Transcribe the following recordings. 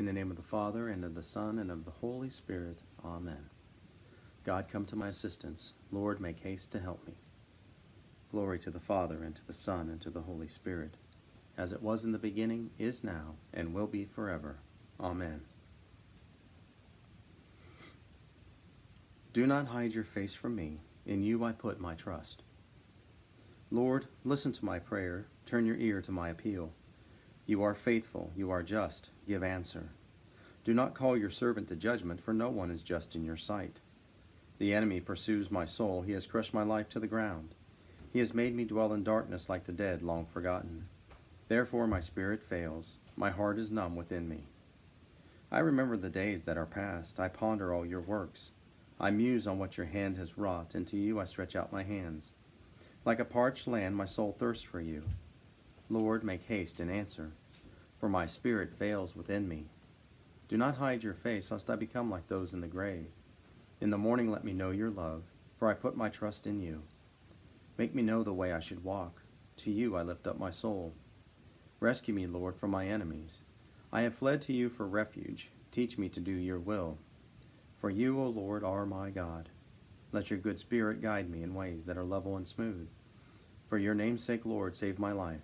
In the name of the Father, and of the Son, and of the Holy Spirit. Amen. God, come to my assistance. Lord, make haste to help me. Glory to the Father, and to the Son, and to the Holy Spirit, as it was in the beginning, is now, and will be forever. Amen. Do not hide your face from me. In you I put my trust. Lord, listen to my prayer. Turn your ear to my appeal. You are faithful, you are just, give answer. Do not call your servant to judgment, for no one is just in your sight. The enemy pursues my soul, he has crushed my life to the ground. He has made me dwell in darkness like the dead long forgotten. Therefore my spirit fails, my heart is numb within me. I remember the days that are past, I ponder all your works. I muse on what your hand has wrought, and to you I stretch out my hands. Like a parched land, my soul thirsts for you. Lord, make haste and answer, for my spirit fails within me. Do not hide your face, lest I become like those in the grave. In the morning let me know your love, for I put my trust in you. Make me know the way I should walk. To you I lift up my soul. Rescue me, Lord, from my enemies. I have fled to you for refuge. Teach me to do your will. For you, O Lord, are my God. Let your good spirit guide me in ways that are level and smooth. For your name's sake, Lord, save my life.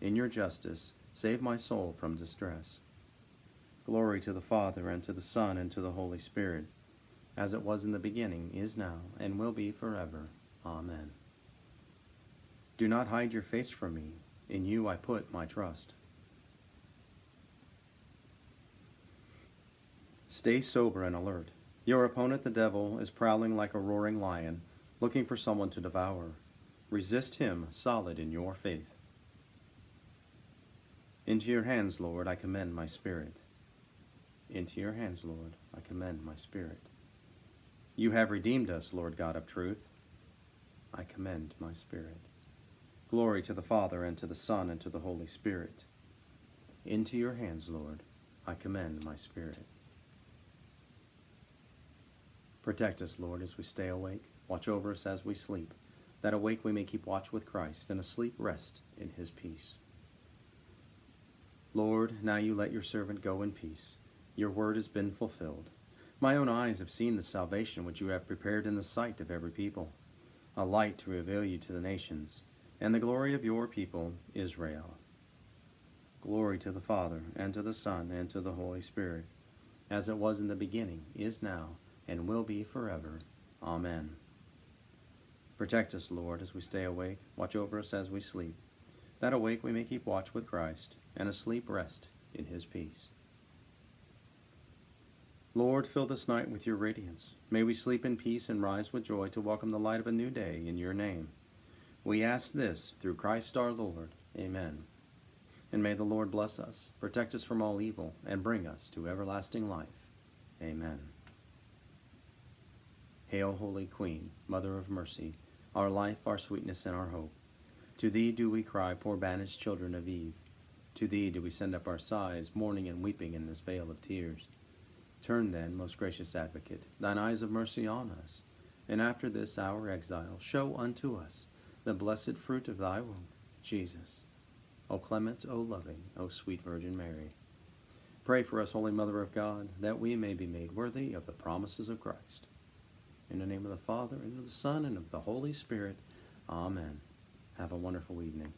In your justice, save my soul from distress. Glory to the Father, and to the Son, and to the Holy Spirit, as it was in the beginning, is now, and will be forever. Amen. Do not hide your face from me. In you I put my trust. Stay sober and alert. Your opponent, the devil, is prowling like a roaring lion, looking for someone to devour. Resist him, solid in your faith. Into your hands, Lord, I commend my spirit. Into your hands, Lord, I commend my spirit. You have redeemed us, Lord God of truth. I commend my spirit. Glory to the Father, and to the Son, and to the Holy Spirit. Into your hands, Lord, I commend my spirit. Protect us, Lord, as we stay awake. Watch over us as we sleep, that awake we may keep watch with Christ, and asleep rest in his peace. Lord, now you let your servant go in peace. Your word has been fulfilled. My own eyes have seen the salvation which you have prepared in the sight of every people, a light to reveal you to the nations, and the glory of your people, Israel. Glory to the Father, and to the Son, and to the Holy Spirit, as it was in the beginning, is now, and will be forever. Amen. Protect us, Lord, as we stay awake. Watch over us as we sleep, that awake we may keep watch with Christ and asleep rest in his peace. Lord, fill this night with your radiance. May we sleep in peace and rise with joy to welcome the light of a new day in your name. We ask this through Christ our Lord. Amen. And may the Lord bless us, protect us from all evil, and bring us to everlasting life. Amen. Hail, Holy Queen, Mother of Mercy, our life, our sweetness, and our hope. To thee do we cry, poor banished children of Eve. To thee do we send up our sighs, mourning and weeping in this vale of tears. Turn then, most gracious advocate, thine eyes of mercy on us, and after this our exile, show unto us the blessed fruit of thy womb, Jesus. O clement, O loving, O sweet Virgin Mary. Pray for us, Holy Mother of God, that we may be made worthy of the promises of Christ. In the name of the Father, and of the Son, and of the Holy Spirit. Amen. Have a wonderful evening.